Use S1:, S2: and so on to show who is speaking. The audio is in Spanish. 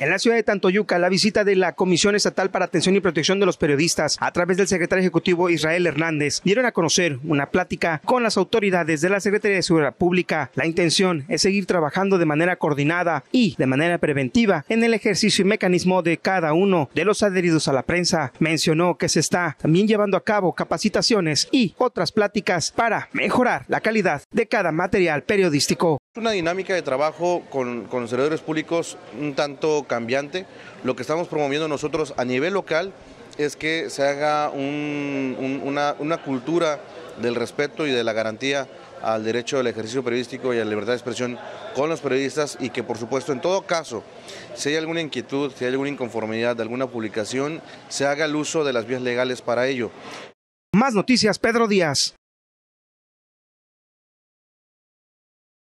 S1: En la ciudad de Tantoyuca, la visita de la Comisión Estatal para Atención y Protección de los Periodistas, a través del secretario ejecutivo Israel Hernández, dieron a conocer una plática con las autoridades de la Secretaría de Seguridad Pública. La intención es seguir trabajando de manera coordinada y de manera preventiva en el ejercicio y mecanismo de cada uno de los adheridos a la prensa. Mencionó que se está también llevando a cabo capacitaciones y otras pláticas para mejorar la calidad de cada material periodístico.
S2: Una dinámica de trabajo con, con los servidores públicos un tanto cambiante. Lo que estamos promoviendo nosotros a nivel local es que se haga una, una cultura del respeto y de la garantía al derecho al ejercicio periodístico y a la libertad de expresión con los periodistas y que por supuesto en todo caso, si hay alguna inquietud, si hay alguna inconformidad de alguna publicación, se haga el uso de las vías legales para ello.
S1: Más noticias, Pedro Díaz.